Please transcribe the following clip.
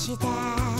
期待。